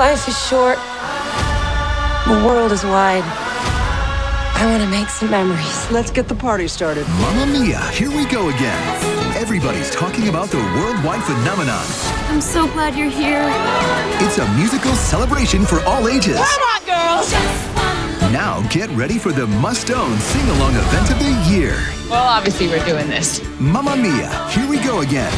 Life is short. The world is wide. I want to make some memories. Let's get the party started. Mamma Mia, here we go again. Everybody's talking about the worldwide phenomenon. I'm so glad you're here. It's a musical celebration for all ages. Come on, girls! Now get ready for the must-own sing-along event of the year. Well, obviously we're doing this. Mamma Mia, here we go again.